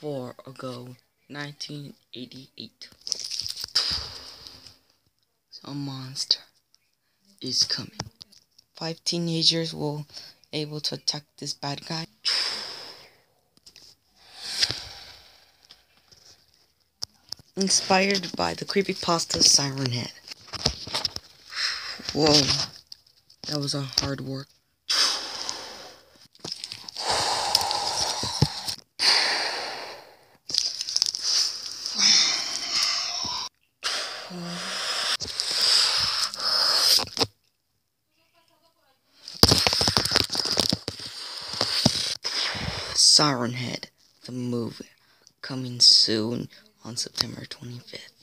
four ago, 1988. A monster is coming. Five teenagers will able to attack this bad guy. Inspired by the creepypasta Siren Head. Whoa, that was a hard work. Siren Head, the movie, coming soon on September 25th.